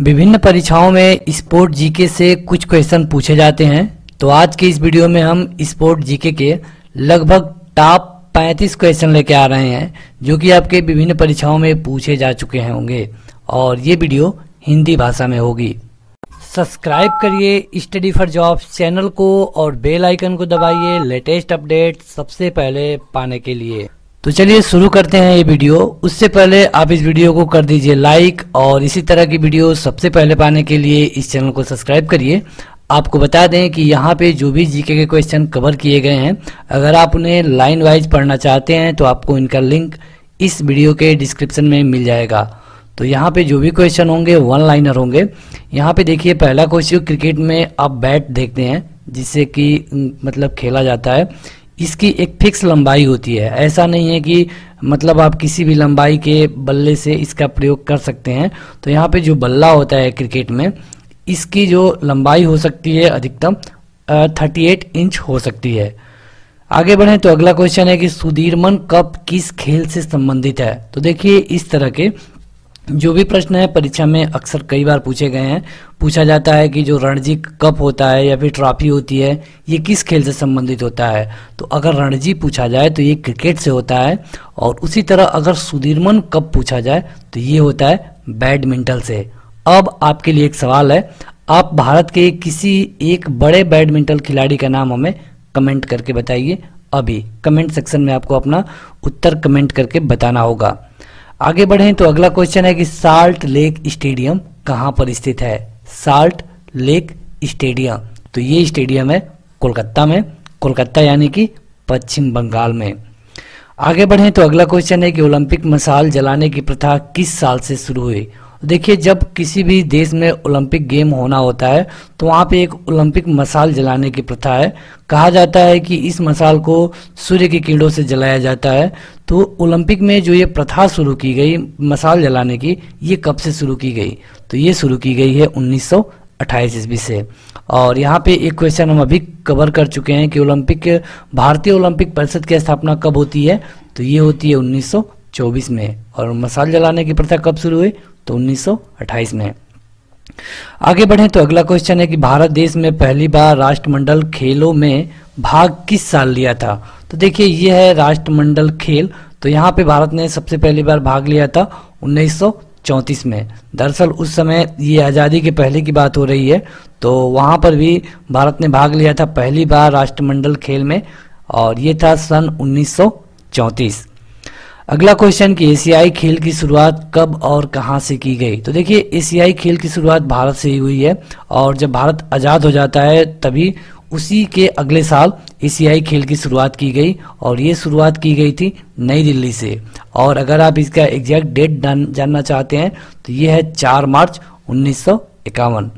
विभिन्न परीक्षाओं में स्पोर्ट जीके से कुछ क्वेश्चन पूछे जाते हैं। तो आज के इस वीडियो में हम स्पोर्ट जीके के लगभग टॉप 35 क्वेश्चन लेके आ रहे हैं, जो कि आपके विभिन्न परीक्षाओं में पूछे जा चुके हैं होंगे। और ये वीडियो हिंदी भाषा में होगी। सब्सक्राइब करिए स्टडी फॉर जॉब चैनल को और बेल आइकन को दबाइए लेटेस्ट अपडेट सबसे पहले पाने के लिए। तो चलिए शुरू करते हैं ये वीडियो। उससे पहले आप इस वीडियो को कर दीजिए लाइक और इसी तरह की वीडियो सबसे पहले पाने के लिए इस चैनल को सब्सक्राइब करिए। आपको बता दें कि यहाँ पे जो भी जीके के क्वेश्चन कवर किए गए हैं, अगर आप उन्हें लाइन वाइज पढ़ना चाहते हैं तो आपको इनका लिंक इस वीडियो के डिस्क्रिप्शन में मिल जाएगा। तो यहाँ पे जो भी क्वेश्चन होंगे वन लाइनर होंगे। यहाँ पे देखिए, पहला क्वेश्चन क्रिकेट में आप बैट देखते हैं, जिससे कि मतलब खेला जाता है। इसकी एक फिक्स लंबाई होती है। ऐसा नहीं है कि मतलब आप किसी भी लंबाई के बल्ले से इसका प्रयोग कर सकते हैं। तो यहाँ पे जो बल्ला होता है क्रिकेट में, इसकी जो लंबाई हो सकती है अधिकतम थर्टी एट इंच हो सकती है। आगे बढ़े तो अगला क्वेश्चन है कि सुधीरमन कप किस खेल से संबंधित है? तो देखिए इस तरह के जो भी प्रश्न है, परीक्षा में अक्सर कई बार पूछे गए हैं। पूछा जाता है कि जो रणजी कप होता है या फिर ट्रॉफी होती है, ये किस खेल से संबंधित होता है? तो अगर रणजी पूछा जाए तो ये क्रिकेट से होता है और उसी तरह अगर सुधीरमन कप पूछा जाए तो ये होता है बैडमिंटन से। अब आपके लिए एक सवाल है, आप भारत के किसी एक बड़े बैडमिंटन खिलाड़ी का नाम हमें कमेंट करके बताइए। अभी कमेंट सेक्शन में आपको अपना उत्तर कमेंट करके बताना होगा। आगे बढ़े तो अगला क्वेश्चन है कि साल्ट लेक स्टेडियम कहाँ पर स्थित है? साल्ट लेक स्टेडियम तो ये स्टेडियम है कोलकाता में। कोलकाता यानी कि पश्चिम बंगाल में। आगे बढ़े तो अगला क्वेश्चन है कि ओलंपिक मसाल जलाने की प्रथा किस साल से शुरू हुई? देखिए, जब किसी भी देश में ओलंपिक गेम होना होता है तो वहाँ पे एक ओलंपिक मसाल जलाने की प्रथा है। कहा जाता है कि इस मसाल को सूर्य की किरणों से जलाया जाता है। तो ओलंपिक में जो ये प्रथा शुरू की गई, मसाल जलाने की, ये कब से शुरू की गई? तो ये शुरू की गई है उन्नीस अट्ठाईस ईस्वी से। और यहाँ पे एक क्वेश्चन हम अभी कवर कर चुके हैं कि ओलंपिक, भारतीय ओलंपिक परिषद की स्थापना कब होती है? तो ये होती है 1924 में और मसाल जलाने की प्रथा कब शुरू हुई? तो 1928 में आगे बढ़े तो अगला क्वेश्चन है कि भारत देश में पहली बार राष्ट्रमंडल खेलों में भाग किस साल लिया था? तो देखिए, ये है राष्ट्रमंडल खेल। तो यहाँ पे भारत ने सबसे पहली बार भाग लिया था उन्नीस सौ चौंतीस में। दरअसल उस समय ये आज़ादी के पहले की बात हो रही है। तो वहाँ पर भी भारत ने भाग लिया था पहली बार राष्ट्रमंडल खेल में। और ये था सन उन्नीस अगला क्वेश्चन कि एशियाई खेल की शुरुआत कब और कहाँ से की गई? तो देखिए एशियाई खेल की शुरुआत भारत से ही हुई है और जब भारत आज़ाद हो जाता है, तभी उसी के अगले साल एशियाई खेल की शुरुआत की गई और ये शुरुआत की गई थी नई दिल्ली से। और अगर आप इसका एग्जैक्ट डेट जानना चाहते हैं तो ये है चार मार्च उन्नीस सौ इक्यावन।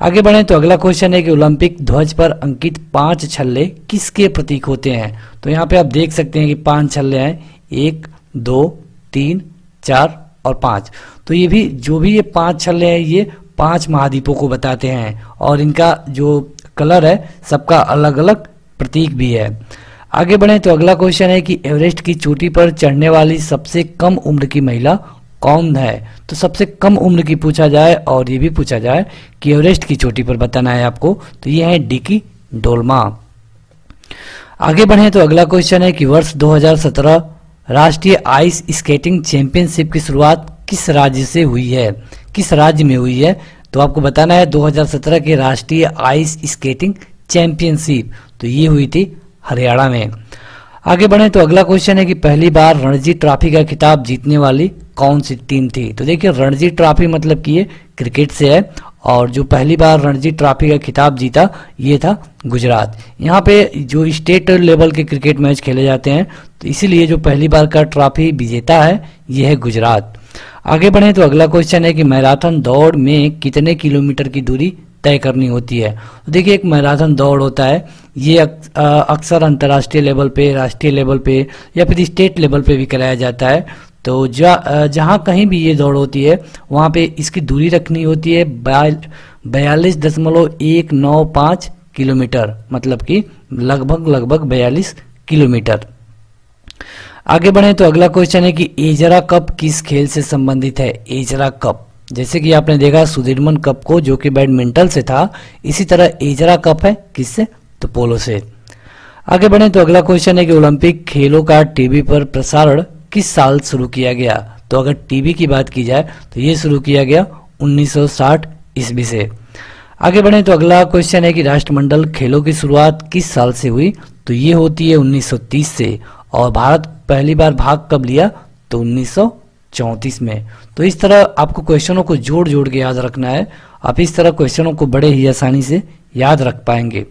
आगे बढ़े तो अगला क्वेश्चन है कि ओलंपिक ध्वज पर अंकित पाँच छल्ले किसके प्रतीक होते हैं? तो यहाँ पे आप देख सकते हैं कि पाँच छल्ले हैं। एक दो, तीन, चार और पाँच। तो ये भी, जो भी ये पाँच छल्ले हैं, ये पाँच महाद्वीपों को बताते हैं। और इनका जो कलर है, सबका अलग अलग प्रतीक भी है। आगे बढ़े तो अगला क्वेश्चन है कि एवरेस्ट की चोटी पर चढ़ने वाली सबसे कम उम्र की महिला कौन है? तो सबसे कम उम्र की पूछा जाए, और ये भी पूछा जाए कि एवरेस्ट की चोटी पर बताना है आपको तो ये है डिकी डोलमा। आगे बढ़े तो अगला क्वेश्चन है कि वर्ष 2017 राष्ट्रीय आइस स्केटिंग चैंपियनशिप की शुरुआत किस राज्य से हुई है? किस राज्य में हुई है? तो आपको बताना है 2017 के राष्ट्रीय आइस स्केटिंग चैंपियनशिप। तो ये हुई थी हरियाणा में। आगे बढ़े तो अगला क्वेश्चन है कि पहली बार रणजी ट्रॉफी का खिताब जीतने वाली कौन सी टीम थी? तो देखिए, रणजी ट्रॉफी मतलब कि ये क्रिकेट से है और जो पहली बार रणजी ट्रॉफी का खिताब जीता, ये था गुजरात। यहाँ पे जो स्टेट लेवल के क्रिकेट मैच खेले जाते हैं तो इसीलिए जो पहली बार का ट्रॉफी विजेता है, ये है गुजरात। आगे बढ़े तो अगला क्वेश्चन है कि मैराथन दौड़ में कितने किलोमीटर की दूरी तय करनी होती है? तो देखिए, एक मैराथन दौड़ होता है, ये अक्सर अंतर्राष्ट्रीय लेवल पे, राष्ट्रीय लेवल पे या फिर स्टेट लेवल पे भी कराया जाता है। तो जहाँ कहीं भी ये दौड़ होती है, वहाँ पे इसकी दूरी रखनी होती है बयालीस दशमलव एक नौ पाँच किलोमीटर मतलब कि लगभग लगभग बयालीस किलोमीटर। आगे बढ़े तो अगला क्वेश्चन है कि एजरा कप किस खेल से संबंधित है? Ezra Cup. जैसे कि आपने देखा, सुधीरमन कप को, जो कि बैडमिंटन से था, इसी तरह एजरा कप है किससे? तो पोलो से। आगे बढ़े तो अगला क्वेश्चन है कि ओलंपिक खेलों का टीवी पर प्रसारण किस साल शुरू किया गया। तो अगर टीवी की बात की जाए तो ये शुरू किया गया 1960 ईस्वी से। आगे बढ़े तो अगला क्वेश्चन है कि राष्ट्रमंडल खेलों की शुरुआत किस साल से हुई? तो ये होती है 1930 से और भारत पहली बार भाग कब लिया? तो 1934 में। तो इस तरह आपको क्वेश्चनों को जोड़ जोड़ के याद रखना है। आप इस तरह क्वेश्चनों को बड़े ही आसानी से याद रख पाएँगे।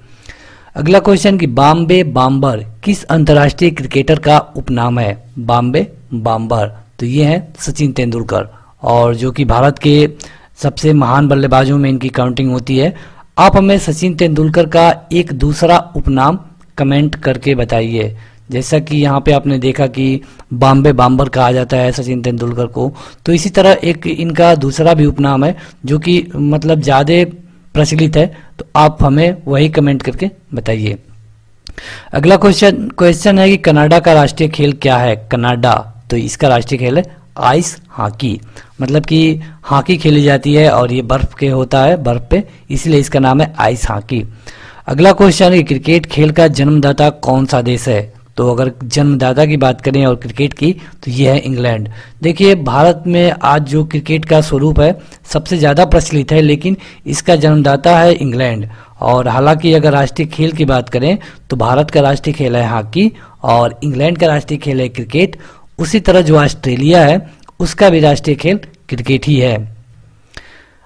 अगला क्वेश्चन कि बॉम्बे बाम्बर, किस अंतर्राष्ट्रीय क्रिकेटर का उपनाम है? बॉम्बे बाम्बर। तो ये है सचिन तेंदुलकर। और जो कि भारत के सबसे महान बल्लेबाजों में इनकी काउंटिंग होती है। आप हमें सचिन तेंदुलकर का एक दूसरा उपनाम कमेंट करके बताइए। जैसा कि यहाँ पे आपने देखा कि बॉम्बे बाम्बर कहा जाता है सचिन तेंदुलकर को। तो इसी तरह एक इनका दूसरा भी उपनाम है, जो कि मतलब ज़्यादा प्रचलित है तो आप हमें वही कमेंट करके बताइए। अगला क्वेश्चन क्वेश्चन है कि कनाडा का राष्ट्रीय खेल क्या है? कनाडा तो इसका राष्ट्रीय खेल है आइस हॉकी मतलब कि हॉकी खेली जाती है और ये बर्फ़ के होता है, बर्फ़ पे, इसलिए इसका नाम है आइस हॉकी अगला क्वेश्चन है क्रिकेट खेल का जन्मदाता कौन सा देश है? तो अगर जन्मदाता की बात करें और क्रिकेट की तो ये है इंग्लैंड। देखिए, भारत में आज जो क्रिकेट का स्वरूप है, सबसे ज़्यादा प्रचलित है, लेकिन इसका जन्मदाता है इंग्लैंड। और हालाँकि अगर राष्ट्रीय खेल की बात करें तो भारत का राष्ट्रीय खेल है हॉकी, और इंग्लैंड का राष्ट्रीय खेल है क्रिकेट। उसी तरह जो ऑस्ट्रेलिया है, उसका भी राष्ट्रीय खेल क्रिकेट ही है।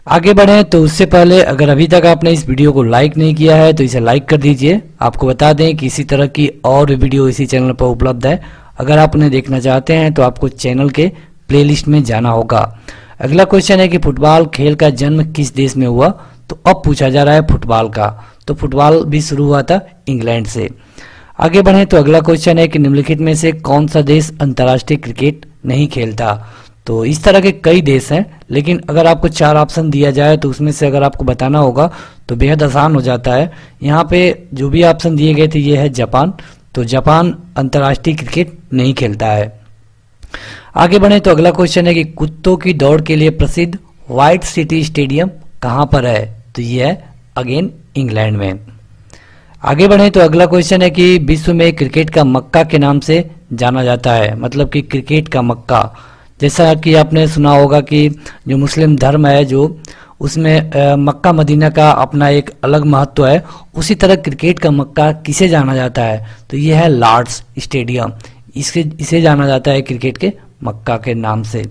आगे बढ़े तो उससे पहले अगर अभी तक आपने इस वीडियो को लाइक नहीं किया है तो इसे लाइक कर दीजिए। आपको बता दें कि इसी तरह की और वीडियो इसी चैनल पर उपलब्ध है। अगर आप उन्हें देखना चाहते हैं तो आपको चैनल के प्लेलिस्ट में जाना होगा। अगला क्वेश्चन है कि फुटबॉल खेल का जन्म किस देश में हुआ? तो अब पूछा जा रहा है फुटबॉल का। तो फुटबॉल भी शुरू हुआ था इंग्लैंड से। आगे बढ़े तो अगला क्वेश्चन है कि निम्नलिखित में से कौन सा देश अंतर्राष्ट्रीय क्रिकेट नहीं खेलता? तो इस तरह के कई देश हैं, लेकिन अगर आपको चार ऑप्शन दिया जाए तो उसमें से अगर आपको बताना होगा तो बेहद आसान हो जाता है। यहाँ पे जो भी ऑप्शन दिए गए थे, ये है जापान। तो जापान अंतर्राष्ट्रीय क्रिकेट नहीं खेलता है। आगे बढ़े तो अगला क्वेश्चन है कि कुत्तों की दौड़ के लिए प्रसिद्ध व्हाइट सिटी स्टेडियम कहाँ पर है? तो ये है अगेन इंग्लैंड में। आगे बढ़े तो अगला क्वेश्चन है कि विश्व में क्रिकेट का मक्का के नाम से जाना जाता है। मतलब कि क्रिकेट का मक्का। जैसा कि आपने सुना होगा कि जो मुस्लिम धर्म है, जो उसमें मक्का, मदीना का अपना एक अलग महत्व है, उसी तरह क्रिकेट का मक्का किसे जाना जाता है? तो ये है लॉर्ड्स स्टेडियम। इसके, इसे जाना जाता है क्रिकेट के मक्का के नाम से।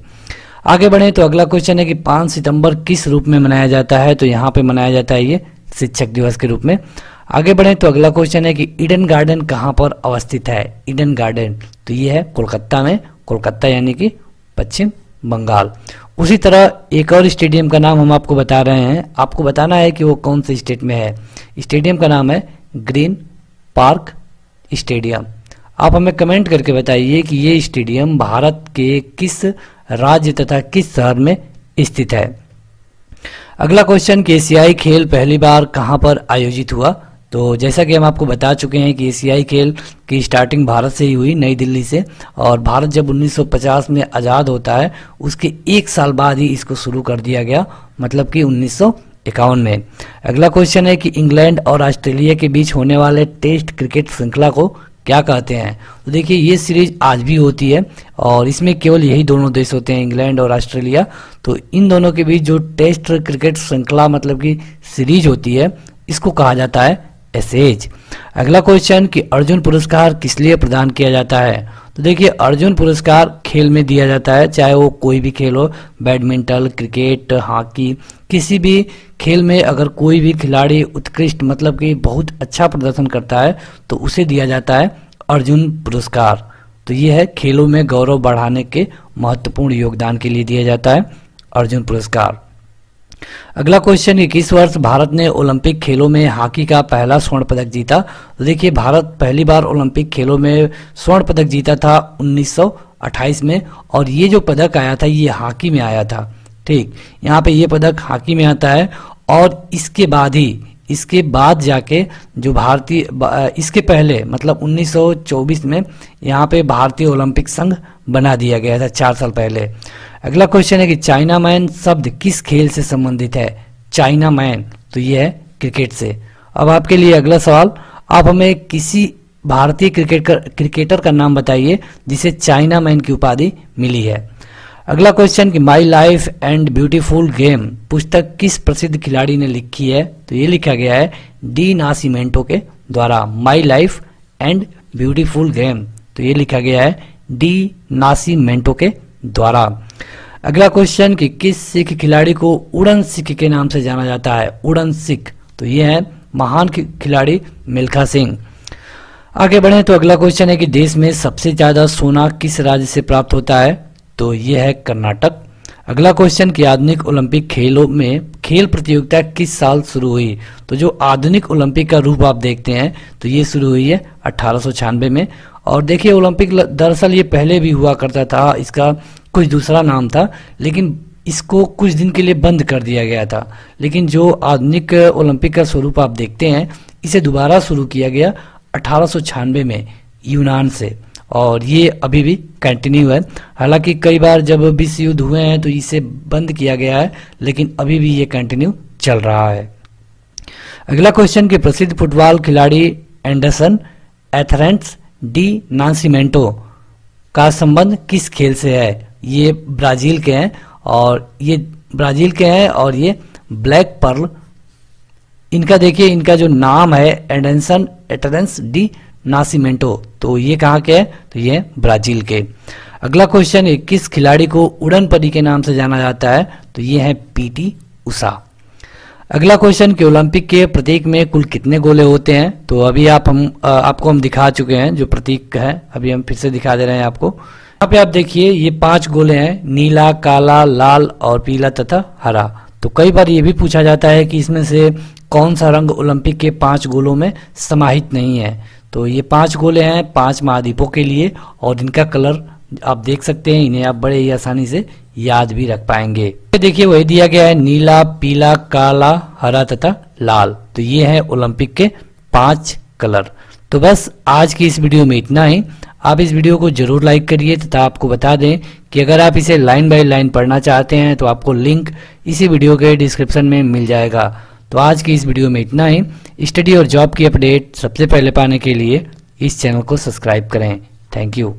आगे बढ़े तो अगला क्वेश्चन है कि 5 सितंबर किस रूप में मनाया जाता है? तो यहाँ पे मनाया जाता है ये शिक्षक दिवस के रूप में। आगे बढ़े तो अगला क्वेश्चन है कि ईडन गार्डन कहाँ पर अवस्थित है? ईडन गार्डन तो ये है कोलकाता में। कोलकाता यानी कि पश्चिम बंगाल। उसी तरह एक और स्टेडियम का नाम हम आपको बता रहे हैं। आपको बताना है कि वो कौन से स्टेट में है। स्टेडियम का नाम है ग्रीन पार्क स्टेडियम। आप हमें कमेंट करके बताइए कि ये स्टेडियम भारत के किस राज्य तथा किस शहर में स्थित है। अगला क्वेश्चन कि एशियाई खेल पहली बार कहाँ पर आयोजित हुआ? तो जैसा कि हम आपको बता चुके हैं कि एशियाई खेल की स्टार्टिंग भारत से ही हुई, नई दिल्ली से। और भारत जब 1950 में आज़ाद होता है, उसके एक साल बाद ही इसको शुरू कर दिया गया मतलब कि उन्नीस इक्यावन में। अगला क्वेश्चन है कि इंग्लैंड और ऑस्ट्रेलिया के बीच होने वाले टेस्ट क्रिकेट श्रृंखला को क्या कहते हैं? तो देखिए, ये सीरीज़ आज भी होती है, और इसमें केवल यही दोनों देश होते हैं, इंग्लैंड और ऑस्ट्रेलिया। तो इन दोनों के बीच जो टेस्ट क्रिकेट श्रृंखला मतलब की सीरीज़ होती है, इसको कहा जाता है एसेज अगला क्वेश्चन कि अर्जुन पुरस्कार किस लिए प्रदान किया जाता है? तो देखिए, अर्जुन पुरस्कार खेल में दिया जाता है, चाहे वो कोई भी खेल हो, बैडमिंटन, क्रिकेट, हॉकी, किसी भी खेल में अगर कोई भी खिलाड़ी उत्कृष्ट मतलब कि बहुत अच्छा प्रदर्शन करता है तो उसे दिया जाता है अर्जुन पुरस्कार। तो ये है, खेलों में गौरव बढ़ाने के महत्वपूर्ण योगदान के लिए दिया जाता है अर्जुन पुरस्कार। अगला क्वेश्चन कि किस वर्ष भारत ने ओलंपिक खेलों में हॉकी का पहला स्वर्ण पदक जीता। तो देखिए, भारत पहली बार ओलंपिक खेलों में स्वर्ण पदक जीता था 1928 में और ये जो पदक आया था, ये हॉकी में आया था। ठीक, यहाँ पे ये पदक हॉकी में आता है और इसके बाद ही इसके बाद जाके जो भारतीय इसके पहले मतलब 1924 में यहाँ पे भारतीय ओलंपिक संघ बना दिया गया था चार साल पहले। अगला क्वेश्चन है कि चाइना मैन शब्द किस खेल से संबंधित है? चाइना मैन तो ये है क्रिकेट से। अब आपके लिए अगला सवाल, आप हमें किसी भारतीय क्रिकेट क्रिकेटर का नाम बताइए जिसे चाइना मैन की उपाधि मिली है। अगला क्वेश्चन कि My Life and Beautiful Game पुस्तक किस प्रसिद्ध खिलाड़ी ने लिखी है? तो ये लिखा गया है डी नासीमेंटो के द्वारा। My Life and Beautiful Game तो ये लिखा गया है डी नासीमेंटो के द्वारा। अगला क्वेश्चन कि किस सिख खिलाड़ी को उड़न सिख के नाम से जाना जाता है? उड़न सिख। तो ये है महान खिलाड़ी मिल्खा सिंह। आगे बढ़े तो अगला क्वेश्चन है कि देश में सबसे ज़्यादा सोना किस राज्य से प्राप्त होता है? तो ये है कर्नाटक। अगला क्वेश्चन कि आधुनिक ओलंपिक खेलों में खेल प्रतियोगिता किस साल शुरू हुई? तो जो आधुनिक ओलंपिक का रूप आप देखते हैं तो ये शुरू हुई है अठारह सौ छियानवे में। और देखिए, ओलंपिक दरअसल ये पहले भी हुआ करता था, इसका कुछ दूसरा नाम था, लेकिन इसको कुछ दिन के लिए बंद कर दिया गया था। लेकिन जो आधुनिक ओलंपिक का स्वरूप आप देखते हैं, इसे दोबारा शुरू किया गया अठारह सौ छियानबे में, यूनान से। और ये अभी भी कंटिन्यू है। हालाँकि कई बार जब विश्व युद्ध हुए हैं तो इसे बंद किया गया है, लेकिन अभी भी ये कंटिन्यू चल रहा है। अगला क्वेश्चन के प्रसिद्ध फुटबॉल खिलाड़ी एंडरसन एथरेंट्स डी नासिमेंटो का संबंध किस खेल से है? ये ब्राज़ील के हैं और ये ब्राज़ील के हैं और ये ब्लैक पर्ल। इनका देखिए, इनका जो नाम है एडेंसन एटरेंस डी नासीमेंटो। तो ये कहाँ के तो ये ब्राज़ील के। अगला क्वेश्चन है किस खिलाड़ी को उड़न परी के नाम से जाना जाता है? तो ये है पीटी उषा। अगला क्वेश्चन, कि ओलंपिक के प्रतीक में कुल कितने गोले होते हैं? तो अभी आप हम आपको हम दिखा चुके हैं, जो प्रतीक है। अभी हम फिर से दिखा दे रहे हैं आपको। यहाँ पे आप देखिए, ये पाँच गोले हैं, नीला, काला, लाल और पीला तथा हरा। तो कई बार ये भी पूछा जाता है कि इसमें से कौन सा रंग ओलंपिक के पाँच गोलों में समाहित नहीं है। तो ये पाँच गोले हैं पाँच महाद्वीपों के लिए, और इनका कलर आप देख सकते हैं, इन्हें आप बड़े ही आसानी से याद भी रख पाएँगे। देखिए, वही दिया गया है, नीला, पीला, काला, हरा तथा लाल। तो ये है ओलंपिक के पाँच कलर। तो बस आज की इस वीडियो में इतना ही। आप इस वीडियो को ज़रूर लाइक करिए तथा आपको बता दें कि अगर आप इसे लाइन बाय लाइन पढ़ना चाहते हैं तो आपको लिंक इसी वीडियो के डिस्क्रिप्शन में मिल जाएगा। तो आज की इस वीडियो में इतना ही। स्टडी और जॉब की अपडेट सबसे पहले पाने के लिए इस चैनल को सब्सक्राइब करें। Thank you.